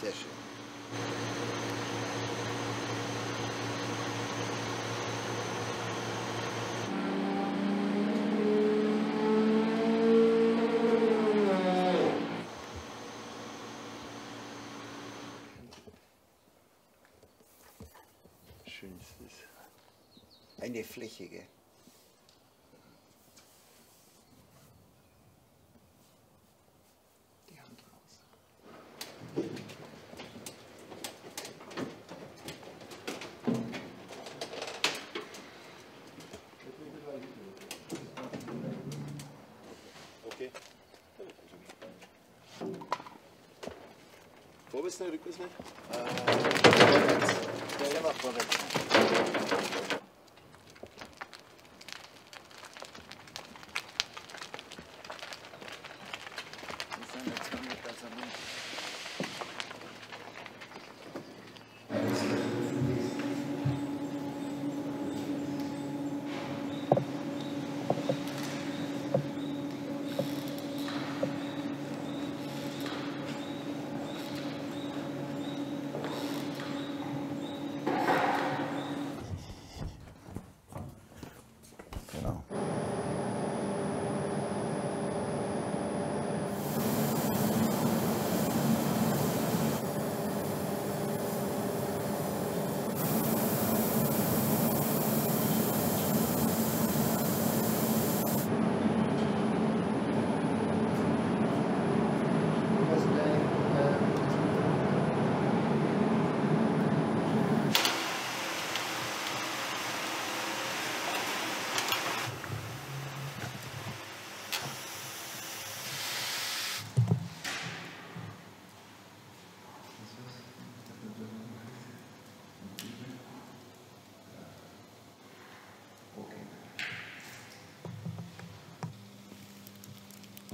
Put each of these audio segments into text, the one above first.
Sehr schön. Schön ist es. Eine flächige. Request ne? Request ne? Ee, devlet. Devlet.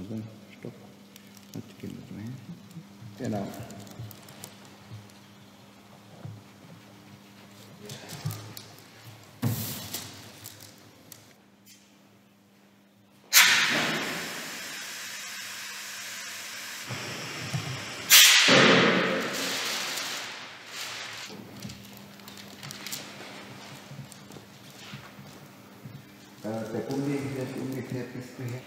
Also, stopp. Gehen wir rein. Genau. Äh, Der Gummi wird ungefähr bis hierher.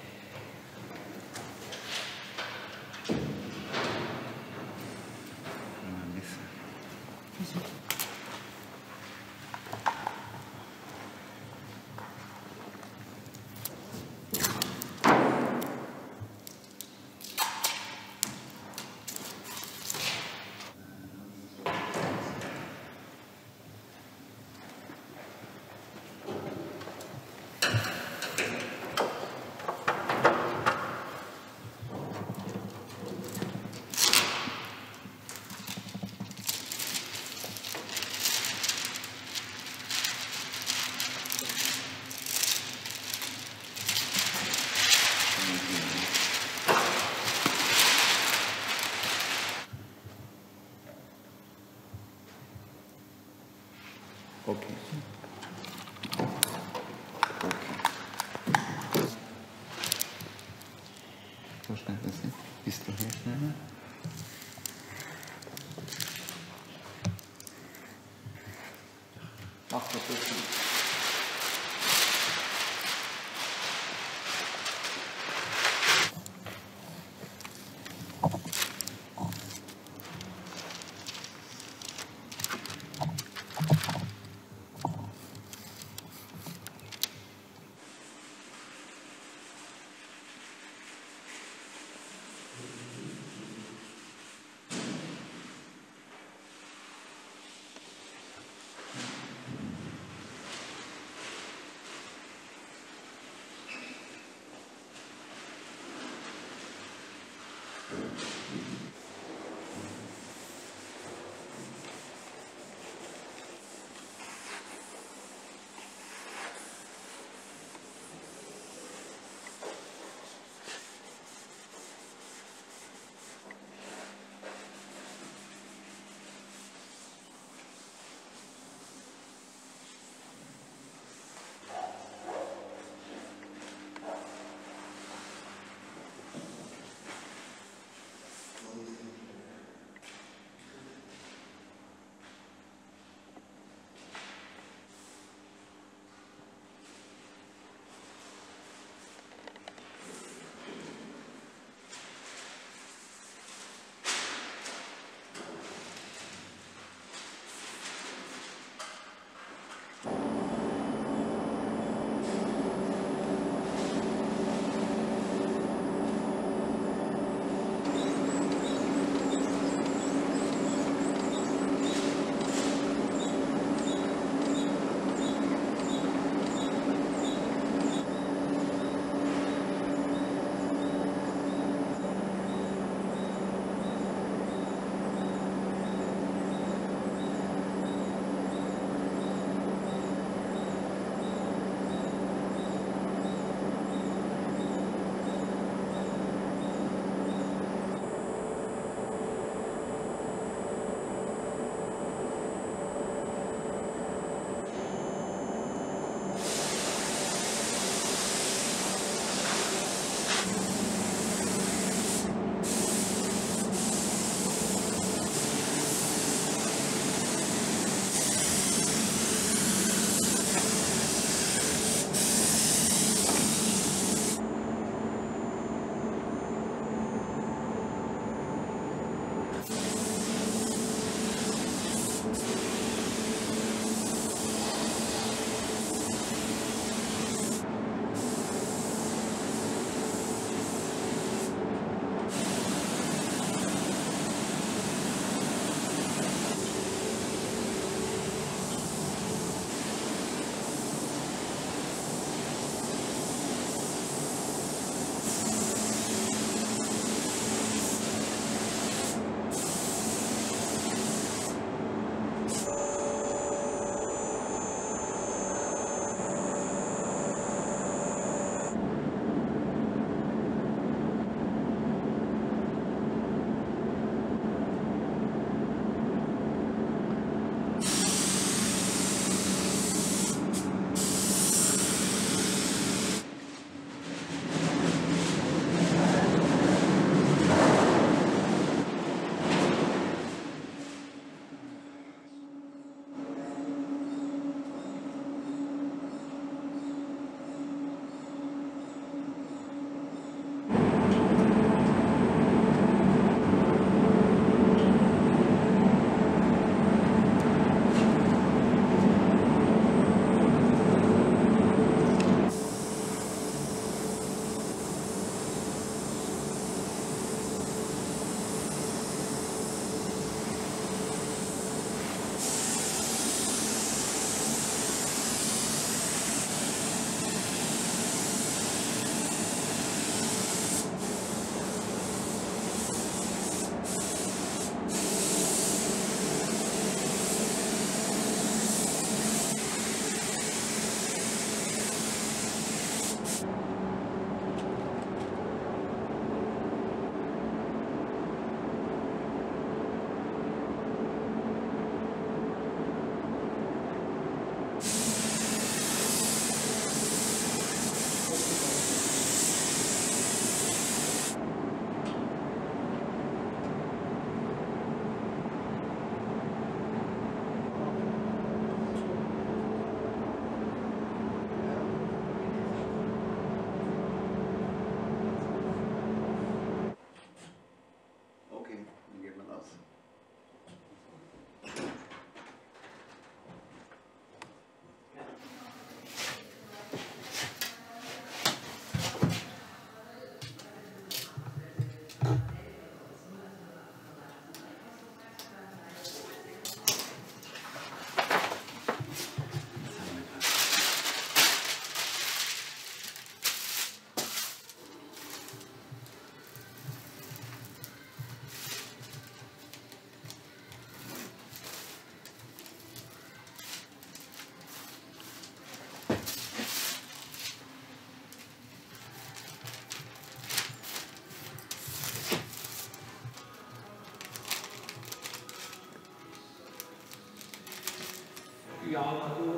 all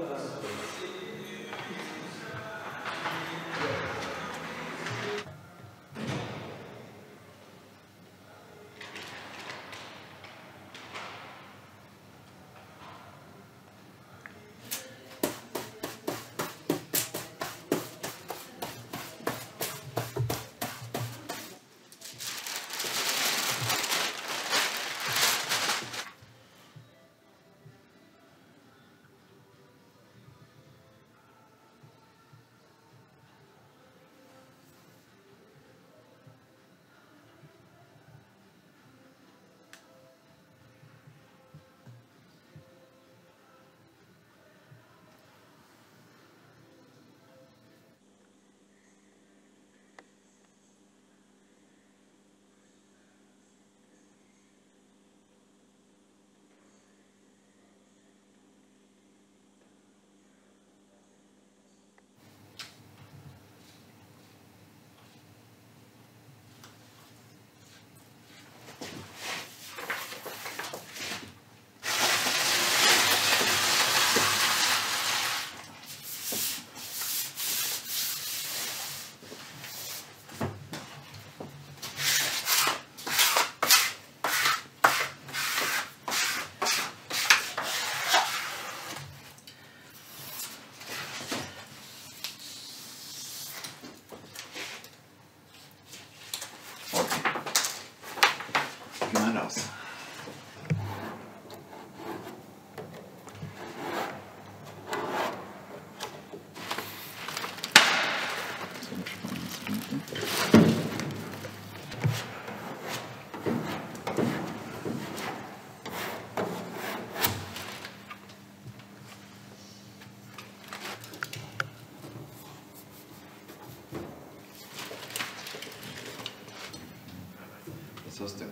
Hast du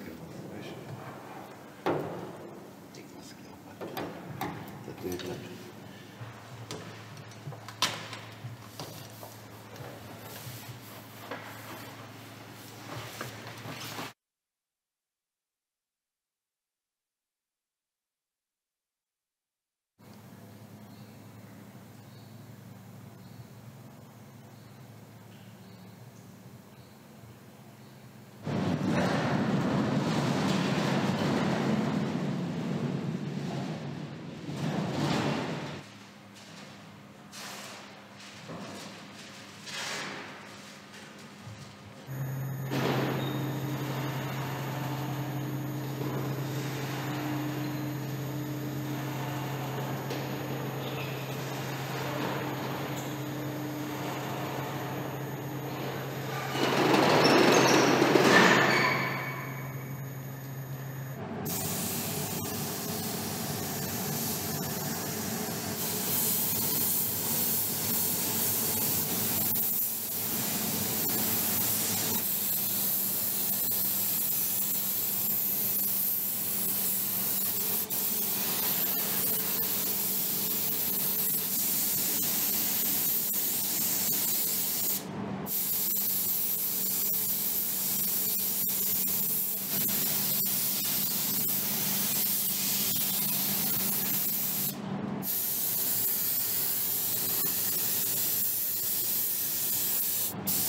you